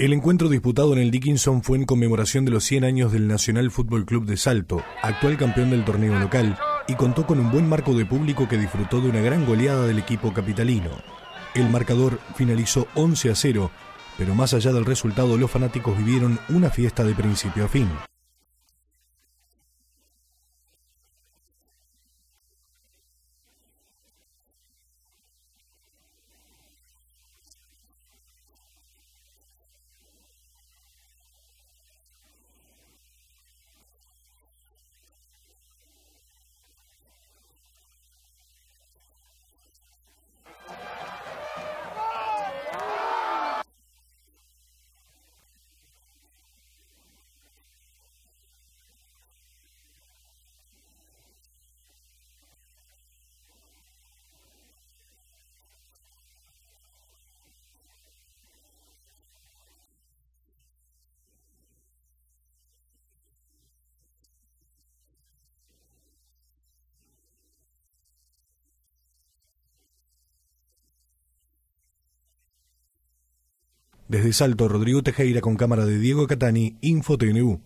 El encuentro disputado en el Dickinson fue en conmemoración de los 100 años del Nacional Fútbol Club de Salto, actual campeón del torneo local, y contó con un buen marco de público que disfrutó de una gran goleada del equipo capitalino. El marcador finalizó 11 a 0, pero más allá del resultado los fanáticos vivieron una fiesta de principio a fin. Desde Salto, Rodrigo Tejera con cámara de Diego Catani, Info TNU.